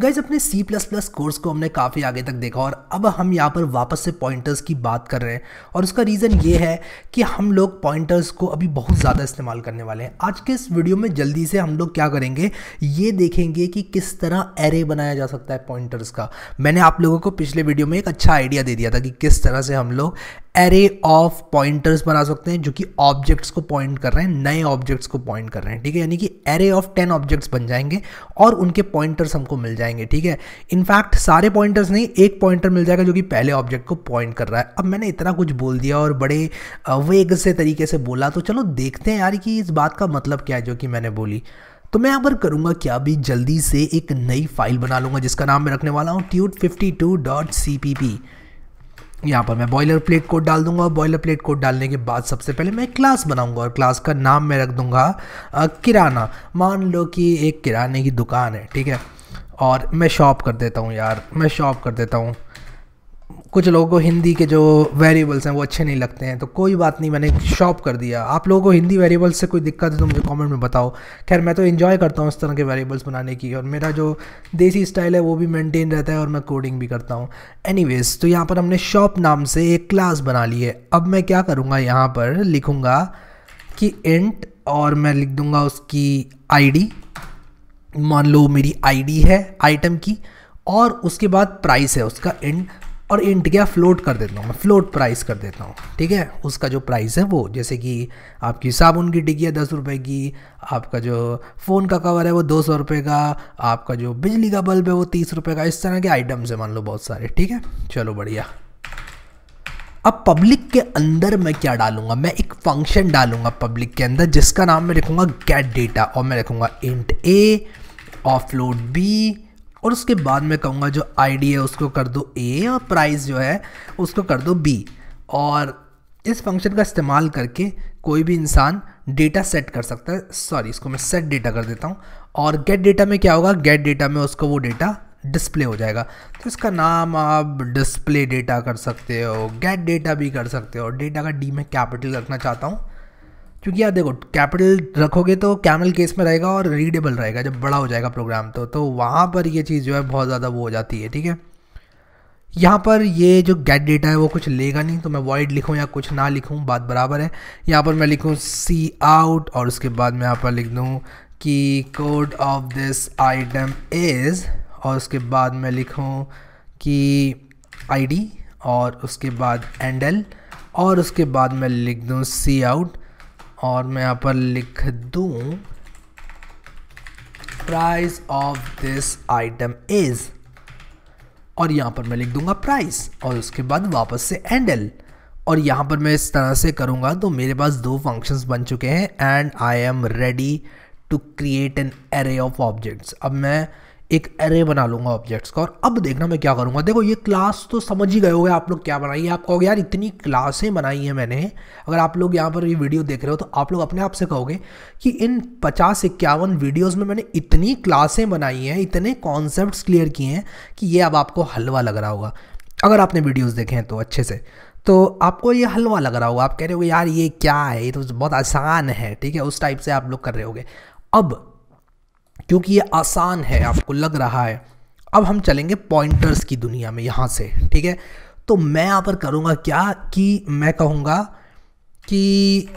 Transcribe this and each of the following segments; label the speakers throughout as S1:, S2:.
S1: Guys अपने C++ course को हमने काफ़ी आगे तक देखा और अब हम यहाँ पर वापस से पॉइंटर्स की बात कर रहे हैं। और उसका रीज़न ये है कि हम लोग पॉइंटर्स को अभी बहुत ज़्यादा इस्तेमाल करने वाले हैं। आज के इस वीडियो में जल्दी से हम लोग क्या करेंगे? ये देखेंगे कि किस तरह एरे बनाया जा सकता है पॉइंटर्स का। मैंने आप लोगों को पिछले वीडियो में एक अच्छा आइडिया दे दिया था कि किस तरह से हम लोग एरे ऑफ़ पॉइंटर्स बना सकते हैं, जो कि ऑब्जेक्ट्स को पॉइंट कर रहे हैं, नए ऑब्जेक्ट्स को पॉइंट कर रहे हैं, ठीक है? यानी कि एरे ऑफ़ टेन ऑब्जेक्ट्स बन जाएँगे और उनके पॉइंटर्स हमको मिल जाएँगे, ठीक है? इनफैक्ट सारे पॉइंटर्स नहीं, एक पॉइंटर मिल जाएगा जो कि पहले ऑब्जेक्ट को पॉइंट कर रहा है। अब मैंने इतना कुछ बोल दिया और बड़े वेग से तरीके से बोला तो चलो देखते हैं यार कि इस बात का मतलब क्या है, जो कि मैंने बोली। तो मैं यहाँ पर करूँगा क्या? भी जल्दी से एक नई फ़ाइल बना लूँगा, जिसका नाम मैं रखने वाला हूँ tweet fifty two dot C P P यहाँ पर मैं बॉयलर प्लेट कोड डाल दूँगा। बॉयलर प्लेट कोड डालने के बाद सबसे पहले मैं क्लास बनाऊँगा और क्लास का नाम मैं रख दूँगा किराना। मान लो कि एक किराने की दुकान है, ठीक है? और मैं शॉप कर देता हूँ यार, मैं शॉप कर देता हूँ। कुछ लोगों को हिंदी के जो वेरिएबल्स हैं वो अच्छे नहीं लगते हैं तो कोई बात नहीं, मैंने शॉप कर दिया। आप लोगों को हिंदी वेरिएबल्स से कोई दिक्कत है तो मुझे कमेंट में बताओ। खैर, मैं तो इन्जॉय करता हूँ इस तरह के वेरिएबल्स बनाने की, और मेरा जो देसी स्टाइल है वो भी मेंटेन रहता है और मैं कोडिंग भी करता हूँ। एनीवेज तो यहाँ पर हमने शॉप नाम से एक क्लास बना ली है। अब मैं क्या करूँगा, यहाँ पर लिखूँगा कि इंट और मैं लिख दूँगा उसकी आईडी मान लो मेरी आईडी है आइटम की, और उसके बाद प्राइस है उसका इंट और इंट क्या फ्लोट कर देता हूँ, मैं फ्लोट प्राइस कर देता हूँ, ठीक है? उसका जो प्राइस है वो, जैसे कि आपकी साबुन की टिकी है दस रुपये की, आपका जो फ़ोन का कवर है वो दो सौ रुपये का, आपका जो बिजली का बल्ब है वो तीस रुपये का, इस तरह के आइटम्स है मान लो बहुत सारे, ठीक है? चलो बढ़िया। अब पब्लिक के अंदर मैं क्या डालूँगा? मैं एक फ़ंक्शन डालूँगा पब्लिक के अंदर, जिसका नाम मैं लिखूँगा गेट डेटा और मैं लिखूँगा इंट ए ऑफलोड बी और उसके बाद मैं कहूँगा जो आईडी है, उसको कर दो ए और प्राइस जो है, उसको कर दो बी और इस फ़ंक्शन का इस्तेमाल करके कोई भी इंसान डेटा सेट कर सकता है। सॉरी इसको मैं सेट डेटा कर देता हूँ। और गेट डेटा में क्या होगा? गेट डेटा में उसको वो डेटा डिस्प्ले हो जाएगा। तो इसका नाम आप डिस्प्ले डेटा कर सकते हो गेट डेटा भी कर सकते हो। और डेटा का डी में कैपिटल रखना चाहता हूँ। क्योंकि यार देखो कैपिटल रखोगे तो कैमल केस में रहेगा और रीडेबल रहेगा, जब बड़ा हो जाएगा प्रोग्राम तो तो वहाँ पर ये चीज़ जो है बहुत ज़्यादा वो हो जाती है, ठीक है? यहाँ पर ये जो गेट डेटा है वो कुछ लेगा नहीं तो मैं वॉइड लिखूँ या कुछ ना लिखूँ, बात बराबर है। यहाँ पर मैं लिखूँ सी आउट और उसके बाद मैं यहाँ पर लिख दूँ कि code of this item is और उसके बाद मैं लिखूँ कि आईडी और उसके बाद एंडल और उसके बाद मैं लिख दूँ सी आउट और मैं यहाँ पर लिख दूँ price of this item is और यहाँ पर मैं लिख दूँगा प्राइस और उसके बाद वापस से एंडल और यहाँ पर मैं इस तरह से करूँगा तो मेरे पास दो फ़ंक्शंस बन चुके हैं and I'm ready to create an array of objects अब मैं एक एरे बना लूँगा ऑब्जेक्ट्स का और अब देखना मैं क्या करूँगा। देखो, ये क्लास तो समझ ही गए होगे आप लोग क्या बनाई है। आप कहोगे, यार, इतनी क्लासें बनाई हैं मैंने। अगर आप लोग यहाँ पर ये वीडियो देख रहे हो तो आप लोग अपने आप से कहोगे कि इन पचास इक्यावन वीडियोज़ में मैंने इतनी क्लासें बनाई हैं, इतने कॉन्सेप्ट क्लियर किए हैं कि ये अब आपको हलवा लग रहा होगा। अगर आपने वीडियोज़ देखे हैं तो अच्छे से। तो आपको ये हलवा लग रहा होगा। आप कह रहे हो यार, ये क्या है? ये तो बहुत आसान है। ठीक है, उस टाइप से आप लोग कर रहे होगे। अब क्योंकि ये आसान है, आपको लग रहा है। अब हम चलेंगे पॉइंटर्स की दुनिया में, यहाँ से, ठीक है? तो मैं यहाँ पर करूँगा क्या कि मैं कहूँगा कि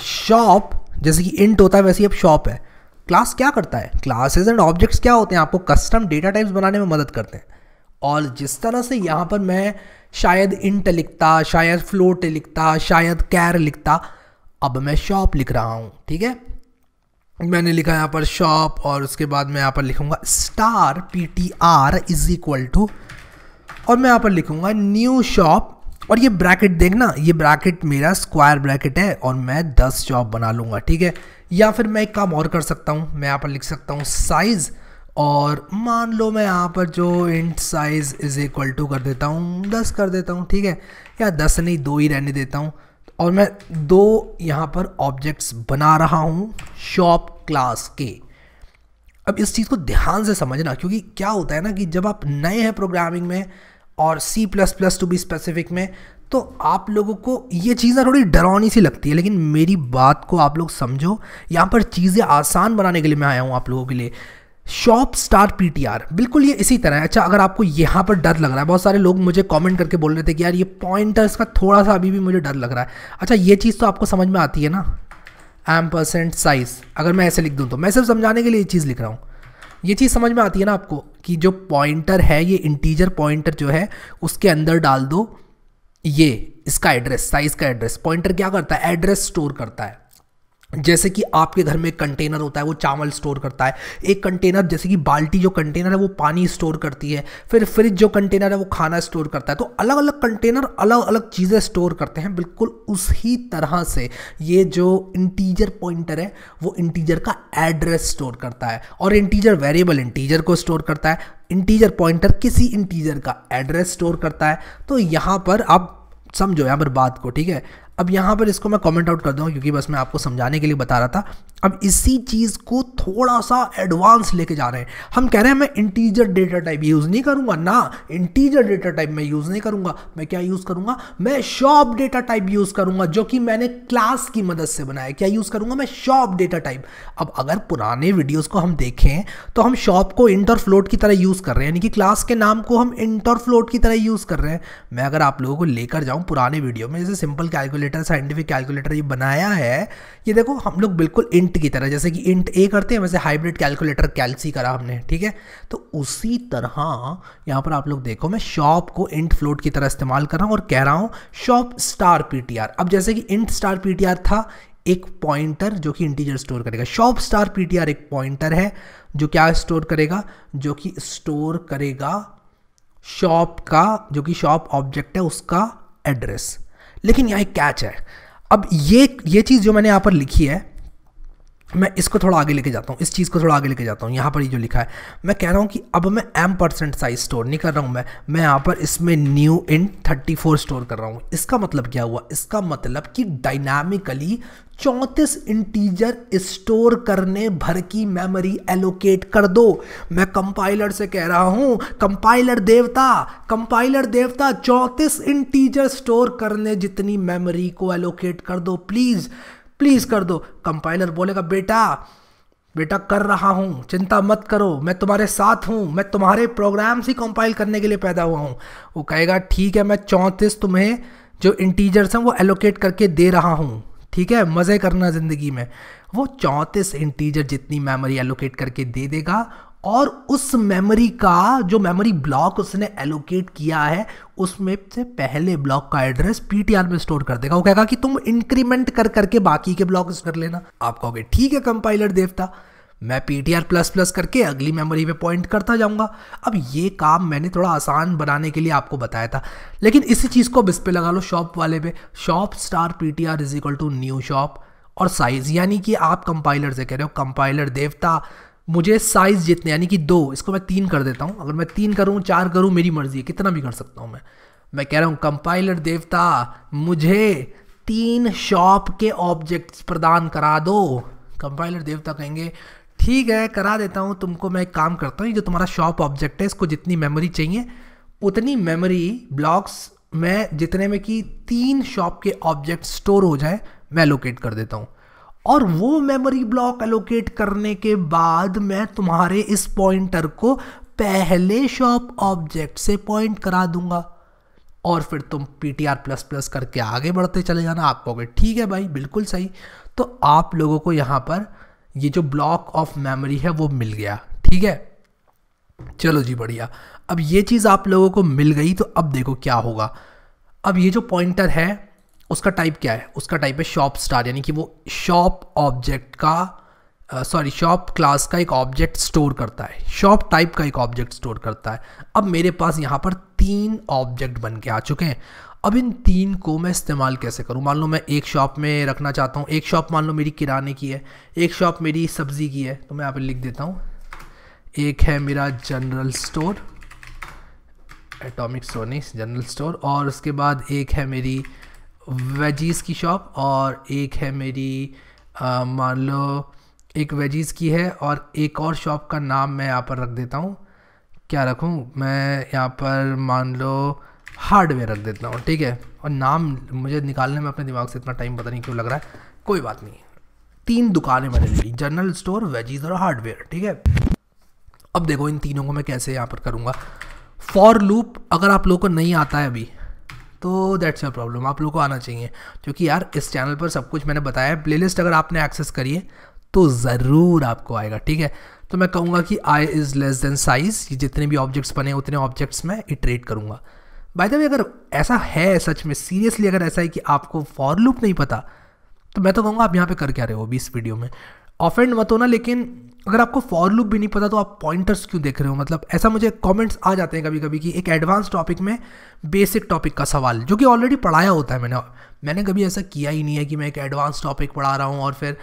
S1: शॉप जैसे कि इंट होता है, वैसे ही अब शॉप है। क्लास क्या करता है? क्लासेस एंड ऑब्जेक्ट्स क्या होते हैं? आपको कस्टम डेटा टाइप्स बनाने में मदद करते हैं। और जिस तरह से यहाँ पर मैं शायद इंट लिखता, शायद फ्लोट लिखता, शायद कैर लिखता, अब मैं शॉप लिख रहा हूँ, ठीक है? मैंने लिखा यहाँ पर शॉप और उसके बाद मैं यहाँ पर लिखूँगा star P T R is equal to और मैं यहाँ पर लिखूँगा न्यू शॉप और ये ब्रैकेट देखना, ये ब्रैकेट मेरा स्क्वायर ब्रैकेट है और मैं दस शॉप बना लूँगा, ठीक है? या फिर मैं एक काम और कर सकता हूँ, मैं यहाँ पर लिख सकता हूँ साइज़ और मान लो मैं यहाँ पर जो int size is equal to कर देता हूँ, दस कर देता हूँ, ठीक है? या दस नहीं, दो ही रहने देता हूँ। और मैं दो यहाँ पर ऑब्जेक्ट्स बना रहा हूँ शॉप क्लास के। अब इस चीज़ को ध्यान से समझना, क्योंकि क्या होता है ना कि जब आप नए हैं प्रोग्रामिंग में और C plus plus to be specific में तो आप लोगों को ये चीज़ें थोड़ी डरावनी सी लगती है, लेकिन मेरी बात को आप लोग समझो। यहाँ पर चीज़ें आसान बनाने के लिए मैं आया हूँ आप लोगों के लिए। शॉप स्टार पीटीआर बिल्कुल ये इसी तरह है। अच्छा अगर आपको यहाँ पर डर लग रहा है, बहुत सारे लोग मुझे कमेंट करके बोल रहे थे कि यार ये पॉइंटर्स का थोड़ा सा अभी भी मुझे डर लग रहा है। अच्छा ये चीज़ तो आपको समझ में आती है ना? एम परसेंट साइज़ अगर मैं ऐसे लिख दूँ तो। मैं सिर्फ़ समझाने के लिए ये चीज़ लिख रहा हूँ। ये चीज़ समझ में आती है ना आपको कि जो पॉइंटर है, ये इंटीजर पॉइंटर जो है, उसके अंदर डाल दो ये, इसका एड्रेस साइज़ का एड्रेस पॉइंटर क्या करता है? एड्रेस स्टोर करता है। जैसे कि आपके घर में कंटेनर होता है, वो चावल स्टोर करता है। एक कंटेनर जैसे कि बाल्टी जो कंटेनर है, वो पानी स्टोर करती है। फिर फ्रिज जो कंटेनर है, वो खाना स्टोर करता है। तो अलग अलग कंटेनर अलग अलग चीज़ें स्टोर करते हैं। बिल्कुल उसी तरह से ये जो इंटीजर पॉइंटर है, वो इंटीजर का एड्रेस स्टोर करता है। और इंटीजर वेरिएबल इंटीजर को स्टोर करता है। इंटीजर पॉइंटर किसी इंटीजर का एड्रेस स्टोर करता है। तो यहाँ पर आप समझो, यहाँ पर बात को, ठीक है? अब यहाँ पर इसको मैं कमेंट आउट कर दूँ क्योंकि बस मैं आपको समझाने के लिए बता रहा था। अब इसी चीज़ को थोड़ा सा एडवांस लेके जा रहे हैं। हम कह रहे हैं, मैं इंटीजर डेटा टाइप यूज़ नहीं करूँगा, ना इंटीजर डेटा टाइप मैं यूज़ नहीं करूँगा। मैं क्या यूज़ करूँगा? मैं शॉप डेटा टाइप यूज़ करूँगा, जो कि मैंने क्लास की मदद से बनाया। क्या यूज़ करूँगा? मैं शॉप डेटा टाइप अब अगर पुराने वीडियोज़ को हम देखें तो हम शॉप को इंटर फ्लोट की तरह यूज़ कर रहे हैं। यानी कि क्लास के नाम को हम इंटर फ्लोट की तरह यूज़ कर रहे हैं। मैं अगर आप लोगों को लेकर जाऊँ पुराने वीडियो में, जैसे सिंपल कैलकुलेटर साइंटिफिक कैलकुलेटर ये बनाया है, ये देखो, हम लोग बिल्कुल इंट की तरह, जैसे कि इंट ए करते हैं, वैसे हाइब्रिड कैलकुलेटर कैलसी करा हमने, ठीक है? तो उसी तरह यहाँ पर आप लोग देखो, मैं शॉप को इंट फ्लोट की तरह इस्तेमाल कर रहा हूँ और कह रहा हूँ शॉप स्टार पीटीआर अब जैसे कि इंट स्टार पीटीआर था, एक पॉइंटर जो कि इंटीजर स्टोर करेगा। शॉप स्टार पीटीआर एक पॉइंटर है, जो क्या स्टोर करेगा? जो कि स्टोर करेगा शॉप का, जो कि शॉप ऑब्जेक्ट है, उसका एड्रेस लेकिन यहाँ एक कैच है। अब ये ये चीज़ जो मैंने यहाँ पर लिखी है मैं इसको थोड़ा आगे लेके जाता हूँ, इस चीज़ को थोड़ा आगे लेके जाता हूँ। यहाँ पर ये जो लिखा है, मैं कह रहा हूँ कि अब मैं एम परसेंट साइज़ स्टोर नहीं कर रहा हूँ मैं मैं यहाँ पर इसमें new in thirty four store कर रहा हूँ। इसका मतलब क्या हुआ? इसका मतलब कि डायनामिकली चौंतीस इंटीजर स्टोर करने भर की मेमोरी एलोकेट कर दो। मैं कंपाइलर से कह रहा हूँ कंपाइलर देवता कंपाइलर देवता, चौंतीस इंटीजर स्टोर करने जितनी मेमोरी को एलोकेट कर दो प्लीज़ प्लीज़ कर दो। कंपाइलर बोलेगा, बेटा बेटा कर रहा हूँ, चिंता मत करो, मैं तुम्हारे साथ हूँ, मैं तुम्हारे प्रोग्राम्स ही कंपाइल करने के लिए पैदा हुआ हूँ। वो कहेगा, ठीक है, मैं चौंतीस तुम्हें जो इंटीजर्स हैं वो एलोकेट करके दे रहा हूँ, ठीक है? मज़े करना ज़िंदगी में। वो चौंतीस इंटीजर जितनी मेमोरी एलोकेट करके दे देगा और उस मेमोरी का, जो मेमोरी ब्लॉक उसने एलोकेट किया है, उसमें से पहले ब्लॉक का एड्रेस पीटीआर में स्टोर कर देगा। वो कहेगा कि तुम इंक्रीमेंट कर करके बाकी के ब्लॉक कर लेना। आप कहोगे, ठीक है कंपाइलर देवता, मैं P T R plus plus करके अगली मेमोरी पे पॉइंट करता जाऊँगा। अब ये काम मैंने थोड़ा आसान बनाने के लिए आपको बताया था। लेकिन इसी चीज़ को अब इस पे लगा लो शॉप वाले पे। Shop star P T R is equal to new shop और साइज़ यानी कि आप कंपाइलर से कह रहे हो कंपाइलर देवता मुझे साइज़ जितने, यानी कि दो, इसको मैं तीन कर देता हूँ। अगर मैं तीन करूँ, चार करूँ, मेरी मर्ज़ी है, कितना भी कर सकता हूँ मैं। मैं कह रहा हूँ कंपाइलर देवता, मुझे तीन शॉप के ऑब्जेक्ट्स प्रदान करा दो। कंपाइलर देवता कहेंगे, ठीक है, करा देता हूँ, तुमको मैं एक काम करता हूँ जो तुम्हारा शॉप ऑब्जेक्ट है, इसको जितनी मेमोरी चाहिए, उतनी मेमोरी ब्लॉक्स में जितने में कि तीन शॉप के ऑब्जेक्ट स्टोर हो जाए, मैं लोकेट कर देता हूँ। और वो मेमोरी ब्लॉक एलोकेट करने के बाद मैं तुम्हारे इस पॉइंटर को पहले शॉप ऑब्जेक्ट से पॉइंट करा दूँगा। और फिर तुम P T R plus plus करके आगे बढ़ते चले जाना। आप कहोगे, ठीक है भाई, बिल्कुल सही। तो आप लोगों को यहाँ पर ये जो ब्लॉक ऑफ़ मेमोरी है, वो मिल गया। ठीक है? चलो जी, बढ़िया। अब ये चीज़ आप लोगों को मिल गई तो अब देखो क्या होगा। अब ये जो पॉइंटर है उसका टाइप क्या है? उसका टाइप है शॉप स्टार यानी कि वो शॉप ऑब्जेक्ट का सॉरी शॉप क्लास का एक ऑब्जेक्ट स्टोर करता है। शॉप टाइप का एक ऑब्जेक्ट स्टोर करता है। अब मेरे पास यहाँ पर तीन ऑब्जेक्ट बन के आ चुके हैं। अब इन तीन को मैं इस्तेमाल कैसे करूँ? मान लो मैं एक शॉप में रखना चाहता हूँ। एक शॉप मान लो मेरी किराने की है। एक शॉप मेरी सब्ज़ी की है। तो मैं यहाँ पर लिख देता हूँ। एक है मेरा जनरल स्टोर एटॉमिक स्टोर नहीं जनरल स्टोर और उसके बाद एक है मेरी वेजीज़ की शॉप और एक है मेरी मान लो एक वेजीज़ की है और एक और शॉप का नाम मैं यहाँ पर रख देता हूँ। क्या रखूँ? मैं यहाँ पर मान लो हार्डवेयर रख देता हूँ, ठीक है? और नाम मुझे निकालने में अपने दिमाग से इतना टाइम पता नहीं क्यों लग रहा है। कोई बात नहीं। तीन दुकानें मैंने ली, जनरल स्टोर, वेजीज और हार्डवेयर, ठीक है? अब देखो इन तीनों को मैं कैसे यहाँ पर करूँगा। फॉर लूप अगर आप लोगों को नहीं आता है अभी तो दैट्स योर प्रॉब्लम आप लोगों को आना चाहिए। क्योंकि यार, इस चैनल पर सब कुछ मैंने बताया है। प्लेलिस्ट अगर आपने एक्सेस करिए तो ज़रूर आपको आएगा, ठीक है? तो मैं कहूँगा कि I is less than size ये जितने भी ऑब्जेक्ट्स बने, उतने ऑब्जेक्ट्स मैं इटरेट करूँगा। बाय द वे अगर ऐसा है सच में सीरियसली अगर ऐसा है कि आपको फॉर लूप नहीं पता तो मैं तो कहूँगा आप यहाँ पे कर क्या रहे हो अभी इस वीडियो में? ऑफेंड मत होना, लेकिन अगर आपको फॉर लूप भी नहीं पता तो आप पॉइंटर्स क्यों देख रहे हो? मतलब ऐसा मुझे कमेंट्स आ जाते हैं कभी कभी कि एक एडवांस टॉपिक में बेसिक टॉपिक का सवाल, जो कि ऑलरेडी पढ़ाया होता है मैंने। मैंने कभी ऐसा किया ही नहीं है कि मैं एक एडवांस टॉपिक पढ़ा रहा हूँ और फिर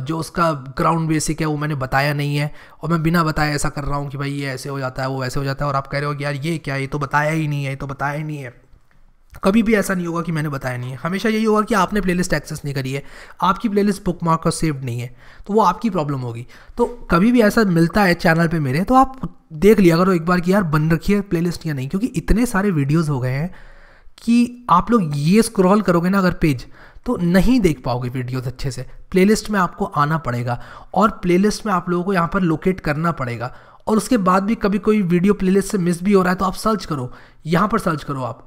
S1: जो उसका ग्राउंड बेसिक है, वो मैंने बताया नहीं है और मैं बिना बताए ऐसा कर रहा हूँ कि भाई ये ऐसे हो जाता है, वो वैसे हो जाता है और आप कह रहे हो कि यार ये क्या ये तो बताया ही नहीं है, ये तो बताया ही नहीं है। कभी भी ऐसा नहीं होगा कि मैंने बताया नहीं है। हमेशा यही होगा कि आपने प्लेलिस्ट एक्सेस नहीं करी है। आपकी प्लेलिस्ट बुक मार्क और सेव्ड नहीं है। तो वो आपकी प्रॉब्लम होगी। तो कभी भी ऐसा मिलता है चैनल पे मेरे तो आप देख लिया करो एक बार कि यार बन रखी है प्लेलिस्ट या नहीं। क्योंकि इतने सारे वीडियोस हो गए हैं कि आप लोग ये स्क्रॉल करोगे ना अगर पेज तो नहीं देख पाओगे वीडियोस अच्छे से। प्लेलिस्ट में आपको आना पड़ेगा और प्लेलिस्ट में आप लोगों को यहाँ पर लोकेट करना पड़ेगा। और उसके बाद भी कभी कोई वीडियो प्लेलिस्ट से मिस भी हो रहा है तो आप सर्च करो। यहाँ पर सर्च करो आप।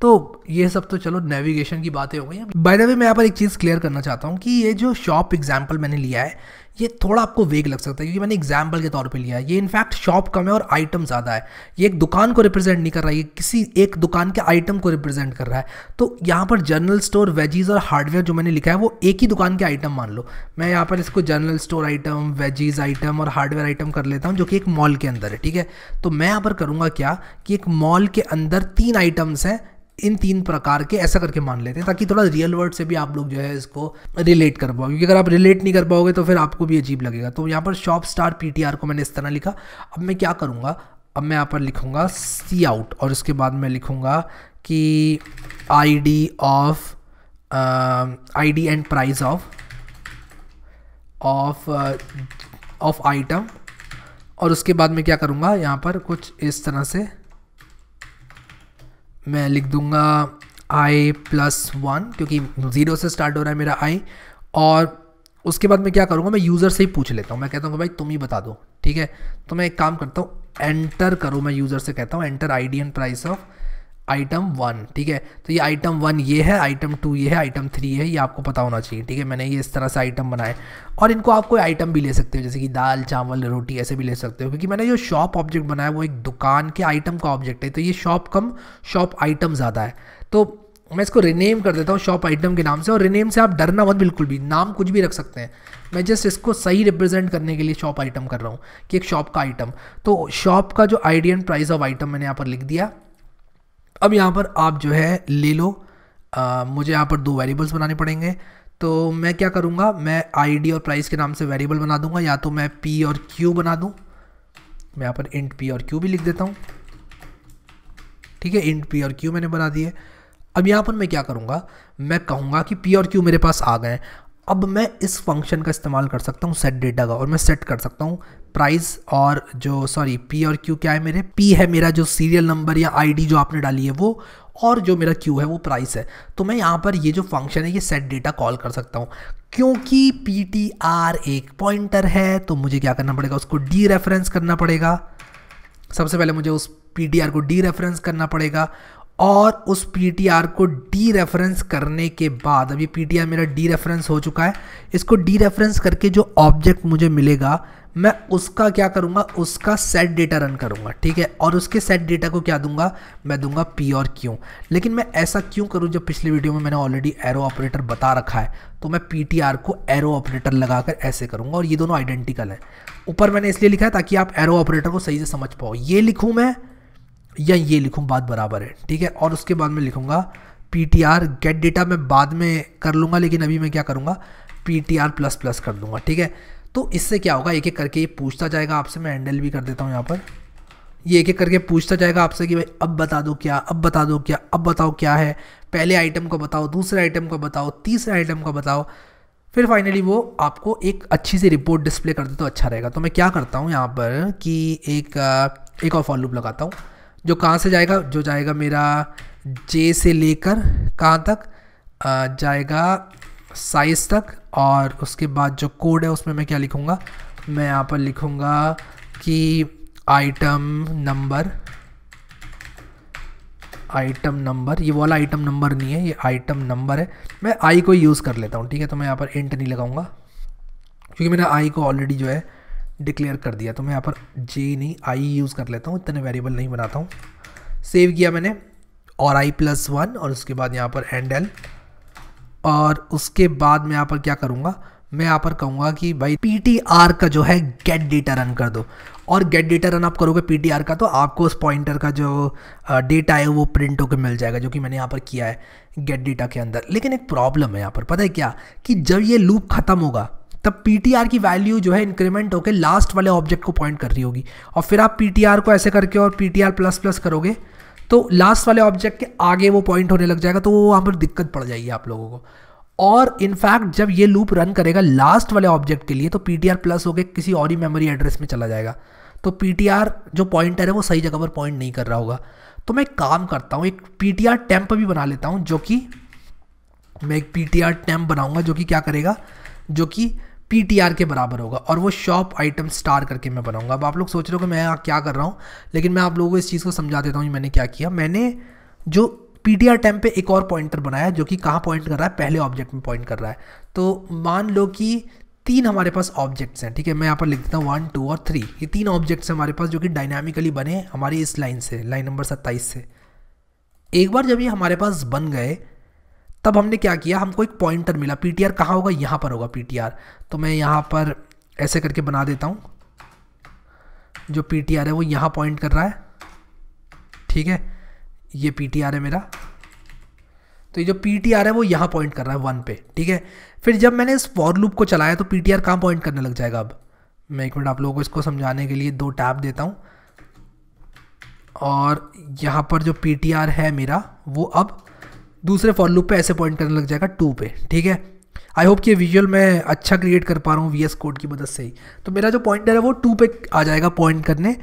S1: तो ये सब तो चलो नेविगेशन की बातें हो गई बाय द वे मैं यहाँ पर एक चीज़ क्लियर करना चाहता हूँ कि ये जो शॉप एग्ज़ाम्पल मैंने लिया है, ये थोड़ा आपको वेग लग सकता है, क्योंकि मैंने एग्ज़ाम्पल के तौर पे लिया है। ये इनफैक्ट शॉप कम है और आइटम ज़्यादा है। ये एक दुकान को रिप्रेजेंट नहीं कर रहा है, ये किसी एक दुकान के आइटम को रिप्रेजेंट कर रहा है। तो यहाँ पर जनरल स्टोर वेजीज और हार्डवेयर जो मैंने लिखा है, वो एक ही दुकान के आइटम मान लो। मैं यहाँ पर इसको general store item veggies item और हार्डवेयर आइटम कर लेता हूँ, जो कि एक मॉल के अंदर है, ठीक है? तो मैं यहाँ पर करूँगा क्या कि एक मॉल के अंदर तीन आइटम्स हैं इन तीन प्रकार के ऐसा करके मान लेते हैं, ताकि थोड़ा रियल वर्ड से भी आप लोग जो है इसको रिलेट कर पाओ। क्योंकि अगर आप रिलेट नहीं कर पाओगे तो फिर आपको भी अजीब लगेगा। तो यहाँ पर शॉप स्टार पीटीआर को मैंने इस तरह लिखा। अब मैं क्या करूँगा? अब मैं यहाँ पर लिखूँगा सी आउट और उसके बाद मैं लिखूँगा कि I D of I D and price of of of item और उसके बाद मैं क्या करूँगा? यहाँ पर कुछ इस तरह से मैं लिख दूँगा आई प्लस वन क्योंकि ज़ीरो से स्टार्ट हो रहा है मेरा आई और उसके बाद मैं क्या करूँगा, मैं यूज़र से ही पूछ लेता हूँ। मैं कहता हूँ कि भाई, तुम ही बता दो, ठीक है? तो मैं एक काम करता हूँ एंटर करो, मैं यूज़र से कहता हूँ enter I D and price of item one ठीक है? तो ये आइटम वन ये है आइटम टू ये है आइटम थ्री है, ये आपको पता होना चाहिए, ठीक है? मैंने ये इस तरह से आइटम बनाए। और इनको आप कोई आइटम भी ले सकते हो, जैसे कि दाल, चावल, रोटी, ऐसे भी ले सकते हो, क्योंकि मैंने जो शॉप ऑब्जेक्ट बनाया, वो एक दुकान के आइटम का ऑब्जेक्ट है तो ये शॉप कम शॉप आइटम ज़्यादा है। तो मैं इसको रिनेम कर देता हूँ शॉप आइटम के नाम से, और रिनेम से आप डरना मत बिल्कुल भी, नाम कुछ भी रख सकते हैं। मैं जस्ट इसको सही रिप्रेजेंट करने के लिए शॉप आइटम कर रहा हूँ, कि एक शॉप का आइटम तो शॉप का जो आइडियन प्राइस ऑफ़ आइटम मैंने यहाँ पर लिख दिया अब यहाँ पर आप जो है ले लो। आ, मुझे यहाँ पर दो वेरिएबल्स बनाने पड़ेंगे। तो मैं क्या करूँगा? मैं आईडी और प्राइस के नाम से वेरिएबल बना दूँगा। या तो मैं पी और क्यू बना दूँ। मैं यहाँ पर इंट पी और क्यू भी लिख देता हूँ। ठीक है? इंट पी और क्यू मैंने बना दिए। अब यहाँ पर मैं क्या करूँगा? मैं कहूँगा कि पी और क्यू मेरे पास आ गए अब मैं इस फ़ंक्शन का इस्तेमाल कर सकता हूँ सेट डेटा का, और मैं सेट कर सकता हूँ प्राइस और जो सॉरी पी और क्यू क्या है मेरे? पी है मेरा जो सीरियल नंबर या आईडी जो आपने डाली है वो, और जो मेरा क्यू है वो प्राइस है। तो मैं यहाँ पर ये जो फ़ंक्शन है, ये सेट डेटा कॉल कर सकता हूँ। क्योंकि पी टी आर एक पॉइंटर है तो मुझे क्या करना पड़ेगा? उसको डी रेफरेंस करना पड़ेगा। सबसे पहले मुझे उस पी टी आर को डी रेफरेंस करना पड़ेगा। और उस पी को डी रेफरेंस करने के बाद, अभी पी मेरा डी रेफरेंस हो चुका है, इसको डी रेफरेंस करके जो ऑब्जेक्ट मुझे मिलेगा, मैं उसका क्या करूँगा, उसका सेट डेटा रन करूँगा, ठीक है? और उसके सेट डेटा को क्या दूँगा? मैं दूँगा पी और क्यों लेकिन मैं ऐसा क्यों करूँ जब पिछले वीडियो में मैंने ऑलरेडी एरो ऑपरेटर बता रखा है तो मैं पी को एरो ऑपरेटर लगाकर ऐसे करूँगा और ये दोनों आइडेंटिकल है। ऊपर मैंने इसलिए लिखा है ताकि आप एरो ऑपरेटर को सही से समझ पाओ। ये लिखूँ मैं या ये लिखूँ बात बराबर है, ठीक है? और उसके बाद मैं लिखूँगा P T R get data मैं बाद में कर लूँगा, लेकिन अभी मैं क्या करूँगा? P T R plus plus कर दूँगा, ठीक है? तो इससे क्या होगा? एक एक करके ये पूछता जाएगा आपसे, मैं हैंडल भी कर देता हूँ यहाँ पर। ये एक एक करके पूछता जाएगा आपसे कि भाई, अब बता दो क्या, अब बता दो क्या, अब बताओ क्या है? पहले आइटम को बताओ, दूसरे आइटम को बताओ, तीसरे आइटम को बताओ। फिर फाइनली वो आपको एक अच्छी सी रिपोर्ट डिस्प्ले कर दे तो अच्छा रहेगा। तो मैं क्या करता हूँ यहाँ पर कि एक एक और फॉर लूप लगाता हूँ। जो कहाँ से जाएगा? जो जाएगा मेरा जे से लेकर कहाँ तक? जाएगा साइज़ तक और उसके बाद जो कोड है उसमें मैं क्या लिखूँगा? मैं यहाँ पर लिखूँगा कि आइटम नंबर आइटम नंबर ये वाला आइटम नंबर नहीं है, ये आइटम नंबर है। मैं आई को यूज़ कर लेता हूँ, ठीक है? तो मैं यहाँ पर इंट नहीं लगाऊँगा, क्योंकि मैंने आई को ऑलरेडी जो है डिक्लेयर कर दिया। तो मैं यहाँ पर जे नहीं आई यूज़ कर लेता हूँ, इतने वेरिएबल नहीं बनाता हूँ। सेव किया मैंने, और आई प्लस वन और उसके बाद यहाँ पर एंड एल और उसके बाद मैं यहाँ पर क्या करूँगा? मैं यहाँ पर कहूँगा कि भाई पी का जो है गेट डेटा रन कर दो। और गेट डेटा रन आप करोगे पी का तो आपको उस पॉइंटर का जो डेटा है, वो प्रिंट होकर मिल जाएगा, जो कि मैंने यहाँ पर किया है गेट डेटा के अंदर। लेकिन एक प्रॉब्लम है यहाँ पर, पता है क्या? कि जब ये लूप खत्म होगा तब पी की वैल्यू जो है इंक्रीमेंट होकर लास्ट वाले ऑब्जेक्ट को पॉइंट कर रही होगी। और फिर आप पी को ऐसे करके और पी प्लस प्लस करोगे तो लास्ट वाले ऑब्जेक्ट के आगे वो पॉइंट होने लग जाएगा तो वो वहाँ पर दिक्कत पड़ जाएगी आप लोगों को। और इनफैक्ट जब ये लूप रन करेगा लास्ट वाले ऑब्जेक्ट के लिए तो पी प्लस हो किसी और ही मेमोरी एड्रेस में चला जाएगा। तो पी जो पॉइंटर है वो सही जगह पर पॉइंट नहीं कर रहा होगा। तो मैं काम करता हूँ, एक पी टी टेम्प भी बना लेता हूँ, जो कि मैं एक पी टी टेम्प बनाऊँगा, जो कि क्या करेगा, जो कि PTR के बराबर होगा और वो शॉप आइटम स्टार करके मैं बनाऊँगा। अब आप लोग सोच रहे हो कि मैं क्या कर रहा हूँ, लेकिन मैं आप लोगों को इस चीज़ को समझा देता हूँ कि मैंने क्या किया। मैंने जो पी टी आर पे एक और पॉइंटर बनाया जो कि कहाँ पॉइंट कर रहा है, पहले ऑब्जेक्ट में पॉइंट कर रहा है। तो मान लो कि तीन हमारे पास ऑब्जेक्ट्स हैं, ठीक है? मैं यहाँ पर लिख देता हूँ वन टू और थ्री ये तीन ऑब्जेक्ट्स हैं हमारे पास जो कि डायनामिकली बने हमारी इस लाइन से लाइन नंबर सत्ताईस से। एक बार जब ये हमारे पास बन गए तब हमने क्या किया? हमको एक पॉइंटर मिला। पी टी आर कहाँ होगा? यहाँ पर होगा पी टी आर तो मैं यहाँ पर ऐसे करके बना देता हूँ। जो पी टी आर है वो यहाँ पॉइंट कर रहा है। ठीक है? ये पी टी आर है मेरा। तो ये जो पी टी आर है वो यहाँ पॉइंट कर रहा है वन पे। ठीक है? फिर जब मैंने इस फॉर लूप को चलाया तो पी टी आर कहाँ पॉइंट करने लग जाएगा अब? मैं एक मिनट आप लोगों को इसको समझाने के लिए दो टैब देता हूँ। और यहाँ पर जो पी टी आर है मेरा, वो अब दूसरे फॉर लूप पे ऐसे पॉइंट करने लग जाएगा टू पे, ठीक है? आई होप कि विजुअल मैं अच्छा क्रिएट कर पा रहा हूँ वी एस कोड की मदद से ही। तो मेरा जो पॉइंटर है वो टू पे आ जाएगा पॉइंट करने,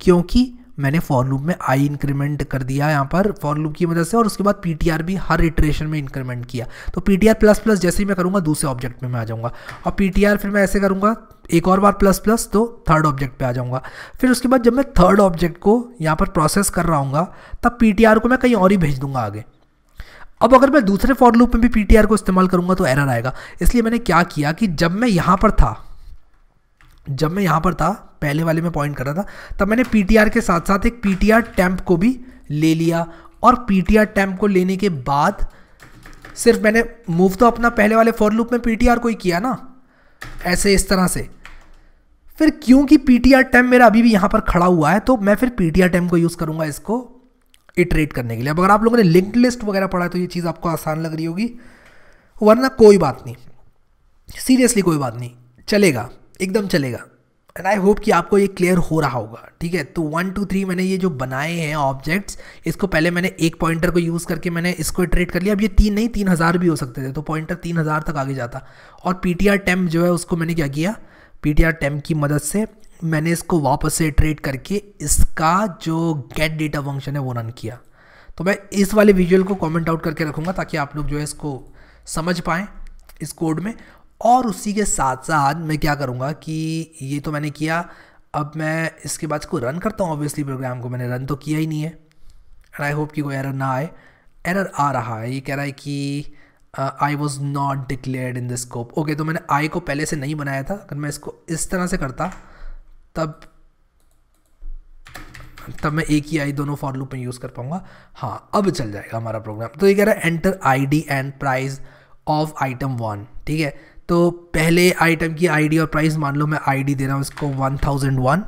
S1: क्योंकि मैंने फॉर लूप में आई इंक्रीमेंट कर दिया यहाँ पर फॉर लूप की मदद से, और उसके बाद पी भी हर इटरेशन में इंक्रीमेंट किया। तो पी प्लस प्लस जैसे ही मैं करूँगा, दूसरे ऑब्जेक्ट में मैं आ जाऊँगा। और पी फिर मैं ऐसे करूँगा, एक और बार प्लस प्लस तो थर्ड ऑब्जेक्ट पे आ जाऊँगा। फिर उसके बाद जब मैं थर्ड ऑब्जेक्ट को यहाँ पर प्रोसेस कर रहा हूँ तब पी को मैं कहीं और ही भेज दूँगा आगे। अब अगर मैं दूसरे फॉर लूप में भी पीटीआर को इस्तेमाल करूँगा तो एरर आएगा। इसलिए मैंने क्या किया कि जब मैं यहाँ पर था, जब मैं यहाँ पर था, पहले वाले में पॉइंट कर रहा था, तब मैंने पीटीआर के साथ साथ एक पी टी को भी ले लिया और पी टी को लेने के बाद सिर्फ़ मैंने मूव तो अपना पहले वाले फॉर लूप में पी को ही किया ना, ऐसे इस तरह से। फिर क्योंकि पी टी मेरा अभी भी यहाँ पर खड़ा हुआ है तो मैं फिर पी टी को यूज़ करूँगा इसको। इटरेट करने के लिए। अब अगर आप लोगों ने लिंक लिस्ट वगैरह पढ़ा है तो ये चीज़ आपको आसान लग रही होगी। वरना कोई बात नहीं। सीरियसली कोई बात नहीं। चलेगा। एकदम चलेगा। एंड आई होप कि आपको ये क्लियर हो रहा होगा। ठीक है? तो वन टू थ्री मैंने ये जो बनाए हैं ऑब्जेक्ट्स इसको पहले मैंने एक पॉइंटर को यूज़ करके मैंने इसको इटरेट कर लिया। अब ये तीन नहीं, तीन हज़ार भी हो सकते थे तो पॉइंटर तीन हज़ार तक आगे जाता। और पी टी आर टेम जो है, उसको मैंने क्या किया? पी टी आर टेम की मदद से मैंने इसको वापस से इटरेट करके इसका जो गेट डेटा फ़ंक्शन है वो रन किया। तो मैं इस वाले विजुअल को कमेंट आउट करके रखूँगा ताकि आप लोग जो है इसको समझ पाएँ इस कोड में। और उसी के साथ साथ मैं क्या करूँगा कि ये तो मैंने किया, अब मैं इसके बाद इसको रन करता हूँ। ऑब्वियसली प्रोग्राम को मैंने रन तो किया ही नहीं है। एंड आई होप कि कोई एरर ना आए। एरर आ रहा है। ये कह रहा है कि I was not declared in the scope okay तो मैंने आई को पहले से नहीं बनाया था। अगर मैं इसको इस तरह से करता तब तब मैं एक ही आई, दोनों फॉर लूप में यूज़ कर पाऊँगा। हाँ अब चल जाएगा हमारा प्रोग्राम तो ये कह रहा है enter I D and price of item one ठीक है? तो पहले आइटम की आईडी और प्राइस मान लो, मैं आईडी दे रहा हूँ इसको वन थाउज़ेंड वन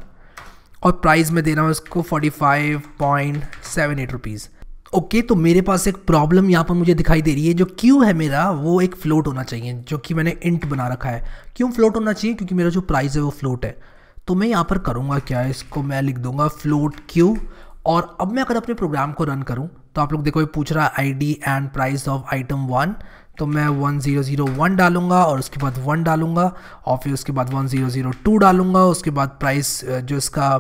S1: और प्राइस में दे रहा हूँ इसको forty five point seven eight rupees okay तो मेरे पास एक प्रॉब्लम यहाँ पर मुझे दिखाई दे रही है, जो क्यू है मेरा, वो एक फ्लोट होना चाहिए, जो कि मैंने इंट बना रखा है। क्यों फ्लोट होना चाहिए? क्योंकि मेरा जो प्राइस है वो फ्लोट है। तो मैं यहाँ पर करूँगा क्या? इसको मैं लिख दूँगा फ्लोट क्यू और अब मैं अगर अपने प्रोग्राम को रन करूँ तो आप लोग देखो ये पूछ रहा है I D and price of item one तो मैं वन ज़ीरो ज़ीरो वन डालूँगा और उसके बाद वन डालूँगा और फिर उसके बाद वन ज़ीरो ज़ीरो टू डालूँगा। उसके बाद प्राइस जो इसका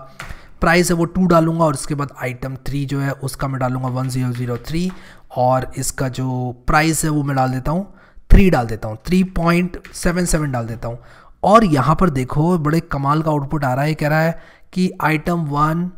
S1: प्राइस है वो टू डालूँगा और उसके बाद आइटम थ्री जो है उसका मैं डालूँगा वन ज़ीरो ज़ीरो थ्री और इसका जो प्राइस है वो मैं डाल देता हूँ थ्री डाल देता हूँ थ्री पॉइंट सेवन सेवन डाल देता हूँ। और यहाँ पर देखो, बड़े कमाल का आउटपुट आ रहा है, कह रहा है कि item one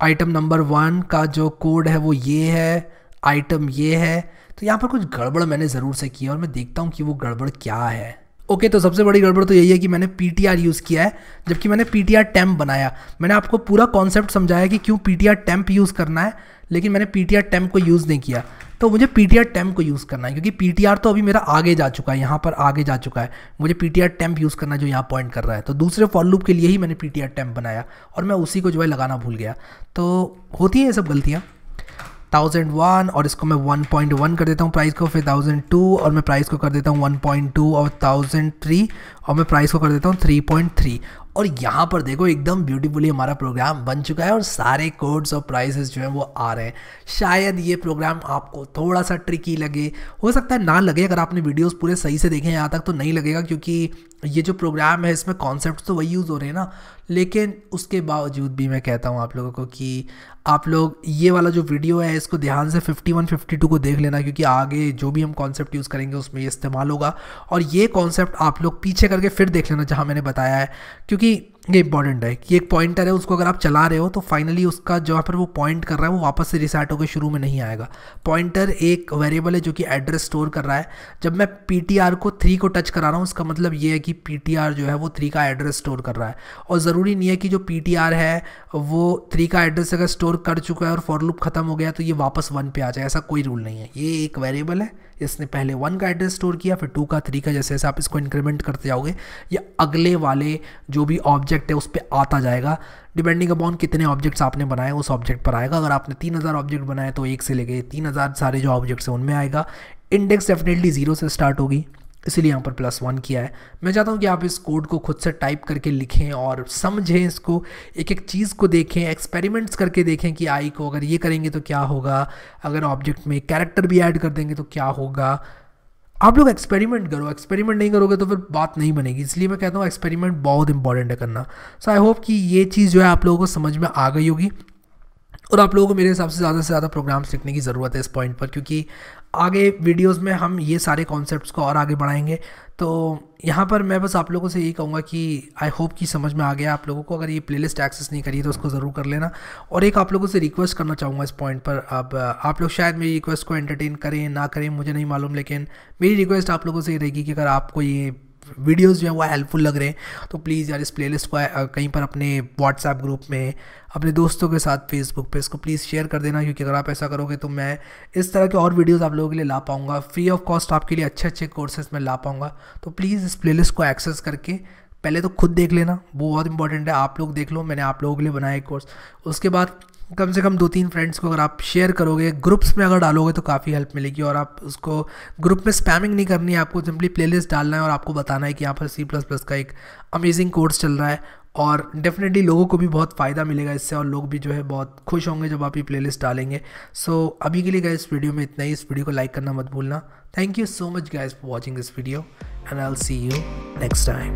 S1: item number one का जो कोड है वो ये है आइटम ये है। तो यहाँ पर कुछ गड़बड़ मैंने ज़रूर से किया और मैं देखता हूँ कि वो गड़बड़ क्या है। ओके okay, तो सबसे बड़ी गड़बड़ तो यही है कि मैंने पी यूज़ किया है जबकि मैंने पी टी टैम्प बनाया। मैंने आपको पूरा कॉन्सेप्ट समझाया कि क्यों पी टी यूज़ करना है लेकिन मैंने पी टी टैम्प को यूज़ नहीं किया। तो मुझे पी टी को यूज़ करना है क्योंकि पी टी तो अभी मेरा आगे जा चुका है यहाँ पर आगे जा चुका है। मुझे पी टी यूज़ करना जो यहाँ पॉइंट कर रहा है। तो दूसरे फॉर लूप के लिए ही मैंने पी टी बनाया और मैं उसी को जो है लगाना भूल गया। तो होती है ये सब गलतियाँ? थाउज़ेंड वन और इसको मैं वन पॉइंट वन कर देता हूँ प्राइस को, फिर थाउज़ेंड टू और मैं प्राइस को कर देता हूँ वन पॉइंट टू और थाउज़ेंड थ्री और मैं प्राइस को कर देता हूँ थ्री पॉइंट थ्री और यहाँ पर देखो, एकदम ब्यूटीफुली हमारा प्रोग्राम बन चुका है और सारे कोड्स और प्राइसेस जो हैं वो आ रहे हैं। शायद ये प्रोग्राम आपको थोड़ा सा ट्रिकी लगे। हो सकता है ना लगे, अगर आपने वीडियोस पूरे सही से देखे यहाँ तक तो नहीं लगेगा, क्योंकि ये जो प्रोग्राम है, इसमें कॉन्सेप्ट तो वही यूज़ हो रहे हैं ना। लेकिन उसके बावजूद भी मैं कहता हूँ आप लोगों को कि आप लोग, ये वाला जो वीडियो है, इसको ध्यान से 51 52 को देख लेना, क्योंकि आगे जो भी हम कॉन्सेप्ट यूज़ करेंगे, उसमें ये इस्तेमाल होगा। और ये कॉन्सेप्ट आप लोग पीछे करके फिर देख लेना, जहाँ मैंने बताया है। क्योंकि ये इंपॉर्टेंट है कि एक पॉइंटर है, उसको अगर आप चला रहे हो तो फाइनली उसका जहाँ पर वो पॉइंट कर रहा है, वो वापस से रिसेट होकर शुरू में नहीं आएगा। पॉइंटर एक वेरिएबल है जो कि एड्रेस स्टोर कर रहा है। जब मैं पीटीआर को थ्री को टच करा रहा हूँ, उसका मतलब ये है कि पीटीआर जो है, वो थ्री का एड्रेस स्टोर कर रहा है। और ज़रूरी नहीं है कि जो पीटीआर है, वो थ्री का एड्रेस अगर स्टोर कर चुका है और फॉर लूप खत्म हो गया तो ये वापस वन पे आ जाए, ऐसा कोई रूल नहीं है। ये एक वेरिएबल है, इसने पहले वन का एड्रेस स्टोर किया, फिर टू का थ्री का जैसे जैसे आप इसको इंक्रीमेंट करते जाओगे, या अगले वाले जो भी ऑब्जेक्ट है, उस पर आता जाएगा। डिपेंडिंग अपॉन कितने ऑब्जेक्ट्स आपने बनाए, उस ऑब्जेक्ट पर आएगा। अगर आपने तीन हज़ार ऑब्जेक्ट बनाए तो एक से लेके तीन हज़ार सारे जो ऑब्जेक्ट्स हैं, उनमें आएगा। इंडेक्स डेफिनेटली ज़ीरो से स्टार्ट होगी, इसीलिए यहाँ पर प्लस वन किया है। मैं चाहता हूँ कि आप इस कोड को खुद से टाइप करके लिखें और समझें इसको एक एक चीज़ को देखें एक्सपेरिमेंट्स करके देखें कि आई को अगर ये करेंगे तो क्या होगा। अगर ऑब्जेक्ट में कैरेक्टर भी ऐड कर देंगे तो क्या होगा। आप लोग एक्सपेरिमेंट करो एक्सपेरिमेंट नहीं करोगे तो फिर बात नहीं बनेगी। इसलिए मैं कहता हूँ एक्सपेरिमेंट बहुत इंपॉर्टेंट है करना। सो आई होप कि ये चीज़ जो है आप लोगों को समझ में आ गई होगी। और आप लोगों को मेरे हिसाब से ज़्यादा से ज़्यादा प्रोग्राम्स लिखने की ज़रूरत है इस पॉइंट पर, क्योंकि आगे वीडियोस में हम ये सारे कॉन्सेप्ट्स को और आगे बढ़ाएँगे। तो यहाँ पर मैं बस आप लोगों से यही कहूँगा कि आई होप कि समझ में आ गया आप लोगों को। अगर ये प्लेलिस्ट एक्सेस नहीं करी तो उसको ज़रूर कर लेना। और एक आप लोगों से रिक्वेस्ट करना चाहूँगा इस पॉइंट पर। अब आप लोग शायद मेरी रिक्वेस्ट को एंटरटेन करें, ना करें, मुझे नहीं मालूम, लेकिन मेरी रिक्वेस्ट आप लोगों से ये रहेगी कि अगर आपको ये वीडियोस जो है वो हेल्पफुल लग रहे हैं। तो प्लीज़ यार इस प्लेलिस्ट को कहीं पर अपने व्हाट्सएप ग्रुप में, अपने दोस्तों के साथ फेसबुक पे इसको प्लीज़ शेयर कर देना, क्योंकि अगर आप ऐसा करोगे तो मैं इस तरह के और वीडियोस आप लोगों के लिए ला पाऊँगा। फ्री ऑफ़ कॉस्ट आपके लिए अच्छे अच्छे कोर्सेज में ला पाऊँगा। तो प्लीज़ इस प्लेलिस्ट को एक्सेस करके पहले तो खुद देख लेना, वो बहुत इंपॉर्टेंट है, आप लोग देख लो, मैंने आप लोगों के लिए बनाया एक कोर्स उसके बाद कम से कम दो तीन फ्रेंड्स को अगर आप शेयर करोगे ग्रुप्स में अगर डालोगे तो काफ़ी हेल्प मिलेगी और आप उसको ग्रुप में स्पैमिंग नहीं करनी है आपको सिंपली प्लेलिस्ट डालना है और आपको बताना है कि यहाँ पर सी प्लस प्लस का एक अमेजिंग कोर्स चल रहा है और डेफिनेटली लोगों को भी बहुत फ़ायदा मिलेगा इससे और लोग भी जो है बहुत खुश होंगे जब आप ये प्लेलिस्ट डालेंगे। सो so, अभी के लिए गए इस वीडियो में इतना ही। इस वीडियो को लाइक करना मत भूलना। Thank you so much guys for watching this video and I see you next time